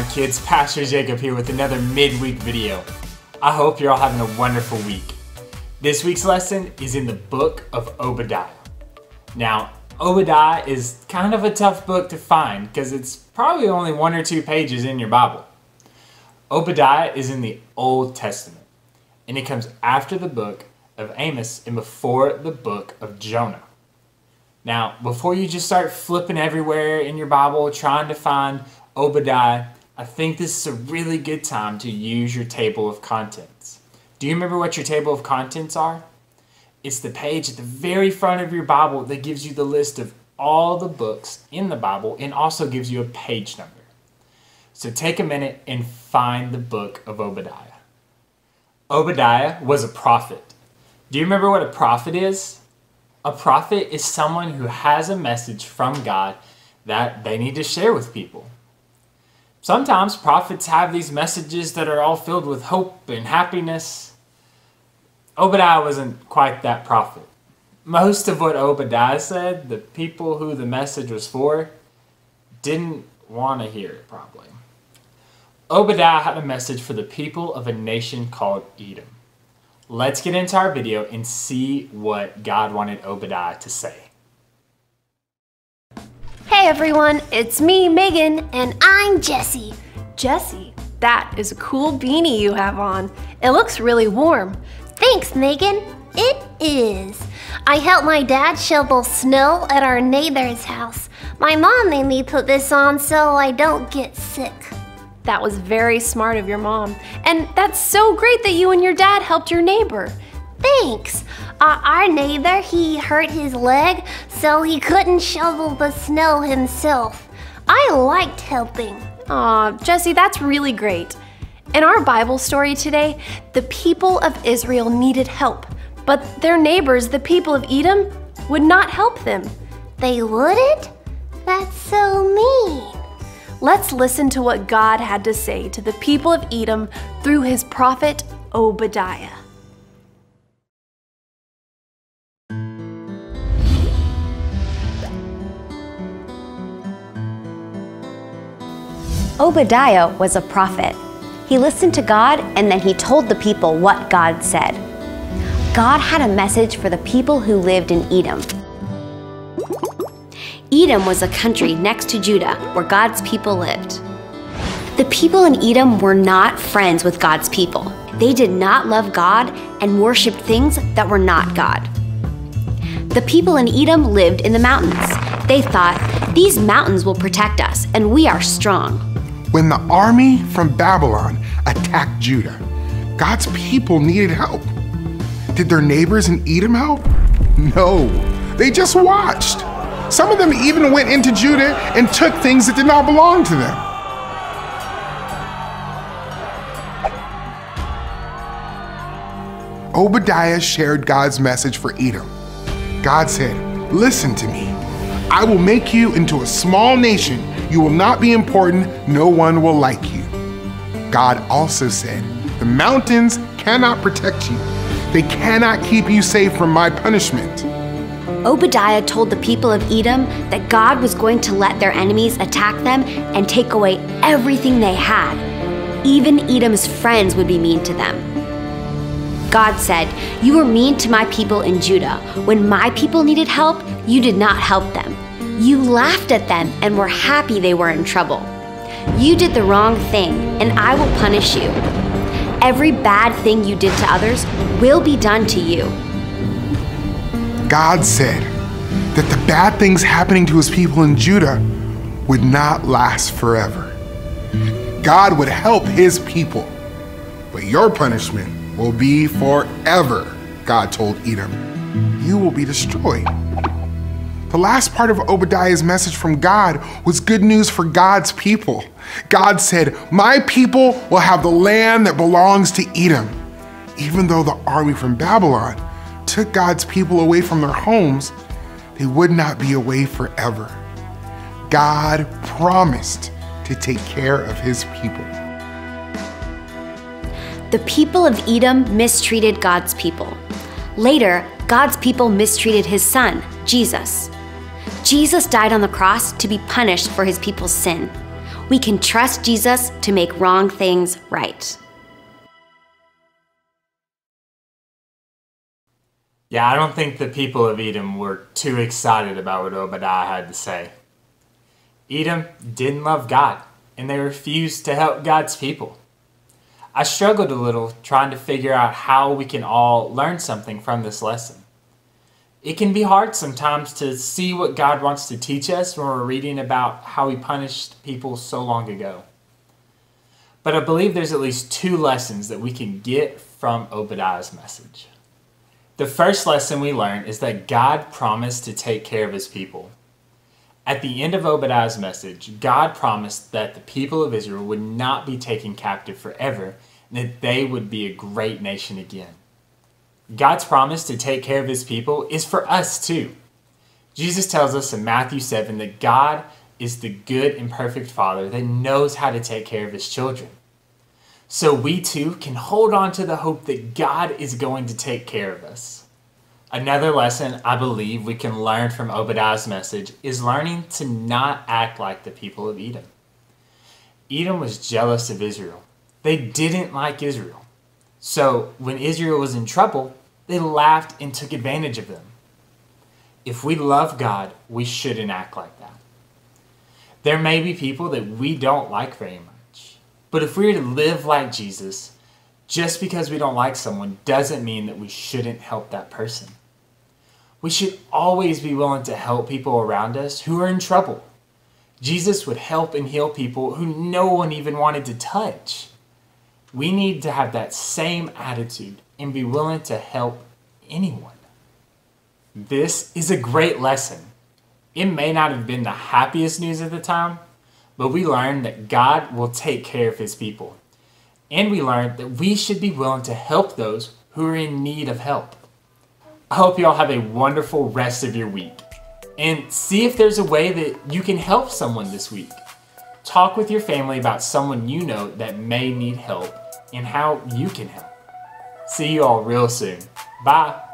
on kids? Pastor Jacob here with another midweek video. I hope you're all having a wonderful week. This week's lesson is in the book of Obadiah. Now, Obadiah is kind of a tough book to find because it's probably only one or two pages in your Bible. Obadiah is in the Old Testament, and it comes after the book of Amos and before the book of Jonah. Now, before you just start flipping everywhere in your Bible trying to find Obadiah, I think this is a really good time to use your table of contents. Do you remember what your table of contents are? It's the page at the very front of your Bible that gives you the list of all the books in the Bible and also gives you a page number. So take a minute and find the book of Obadiah. Obadiah was a prophet. Do you remember what a prophet is? A prophet is someone who has a message from God that they need to share with people. Sometimes prophets have these messages that are all filled with hope and happiness. Obadiah wasn't quite that prophet. Most of what Obadiah said, the people who the message was for, didn't want to hear it probably. Obadiah had a message for the people of a nation called Edom. Let's get into our video and see what God wanted Obadiah to say. Hey everyone, it's me, Megan, and I'm Jessie. Jessie, that is a cool beanie you have on. It looks really warm. Thanks, Megan. It is. I helped my dad shovel snow at our neighbor's house. My mom made me put this on so I don't get sick. That was very smart of your mom. And that's so great that you and your dad helped your neighbor. Thanks. Uh, our neighbor, he hurt his leg, so he couldn't shovel the snow himself. I liked helping. Aw, Jesse, that's really great. In our Bible story today, the people of Israel needed help, but their neighbors, the people of Edom, would not help them. They wouldn't? That's so mean. Let's listen to what God had to say to the people of Edom through his prophet Obadiah. Obadiah was a prophet. He listened to God and then he told the people what God said. God had a message for the people who lived in Edom. Edom was a country next to Judah where God's people lived. The people in Edom were not friends with God's people. They did not love God and worshiped things that were not God. The people in Edom lived in the mountains. They thought, these mountains will protect us, and we are strong. When the army from Babylon attacked Judah, God's people needed help. Did their neighbors in Edom help? No, they just watched. Some of them even went into Judah and took things that did not belong to them. Obadiah shared God's message for Edom. God said, Listen to me. I will make you into a small nation you will not be important, no one will like you. God also said, The mountains cannot protect you, they cannot keep you safe from my punishment. Obadiah told the people of Edom that God was going to let their enemies attack them and take away everything they had. Even Edom's friends would be mean to them. God said, You were mean to my people in Judah. When my people needed help, you did not help them. You laughed at them and were happy they were in trouble. You did the wrong thing, and I will punish you. Every bad thing you did to others will be done to you. God said that the bad things happening to his people in Judah would not last forever. God would help his people, but your punishment will be forever, God told Edom. You will be destroyed. The last part of Obadiah's message from God was good news for God's people. God said, My people will have the land that belongs to Edom. Even though the army from Babylon took God's people away from their homes, they would not be away forever. God promised to take care of his people. The people of Edom mistreated God's people. Later, God's people mistreated his son, Jesus. Jesus died on the cross to be punished for his people's sin. we can trust Jesus to make wrong things right. Yeah, I don't think the people of Edom were too excited about what Obadiah had to say. Edom didn't love God, and they refused to help God's people. I struggled a little trying to figure out how we can all learn something from this lesson. It can be hard sometimes to see what God wants to teach us when we're reading about how He punished people so long ago. But I believe there's at least two lessons that we can get from Obadiah's message. The first lesson we learn is that God promised to take care of his people. At the end of Obadiah's message, God promised that the people of Israel would not be taken captive forever and that they would be a great nation again. God's promise to take care of his people is for us too. Jesus tells us in Matthew 7 that God is the good and perfect Father that knows how to take care of his children. So we too can hold on to the hope that God is going to take care of us. Another lesson I believe we can learn from Obadiah's message is learning to not act like the people of Edom. Edom was jealous of Israel. They didn't like Israel. So when Israel was in trouble, they laughed and took advantage of them. If we love God, we shouldn't act like that. There may be people that we don't like very much. But if we're to live like Jesus, just because we don't like someone doesn't mean that we shouldn't help that person. We should always be willing to help people around us who are in trouble. Jesus would help and heal people who no one even wanted to touch. We need to have that same attitude and be willing to help anyone. This is a great lesson. It may not have been the happiest news at the time, but we learned that God will take care of his people. And we learned that we should be willing to help those who are in need of help. I hope you all have a wonderful rest of your week. And see if there's a way that you can help someone this week. Talk with your family about someone you know that may need help and how you can help. See you all real soon. Bye.